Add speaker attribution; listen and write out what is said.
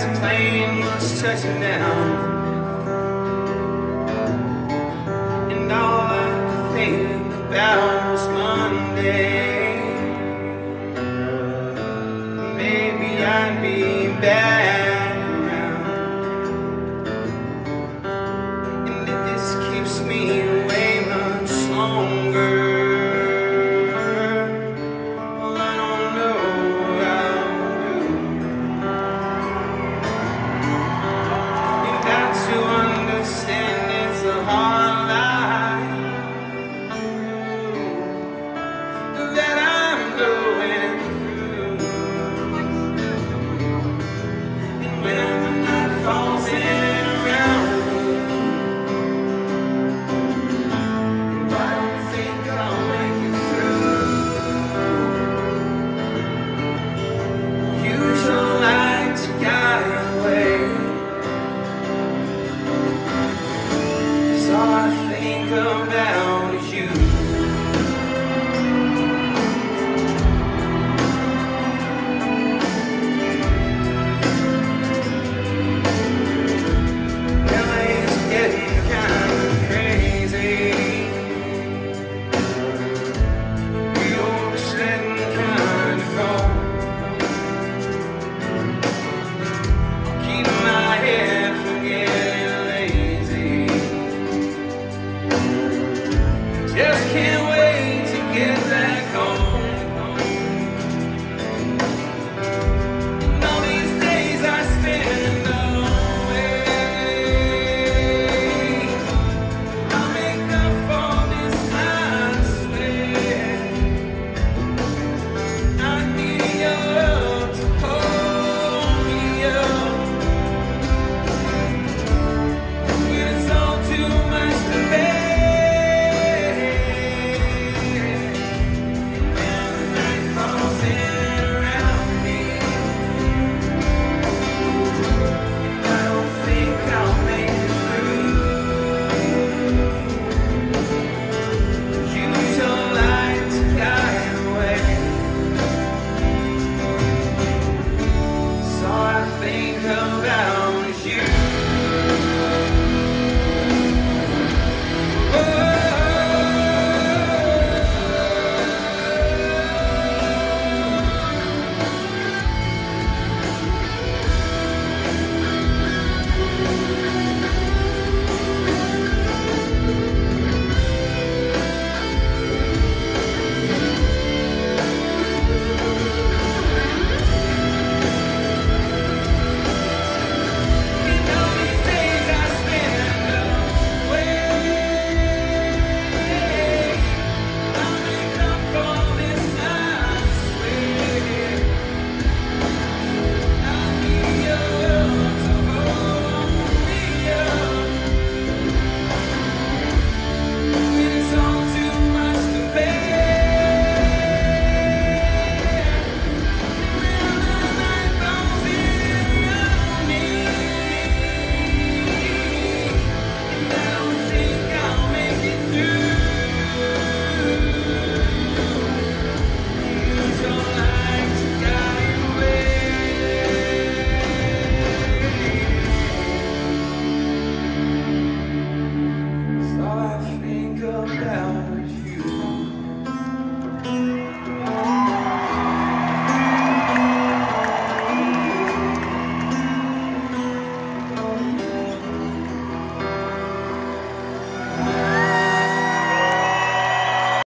Speaker 1: as the plane was touching down. And all I could think about think about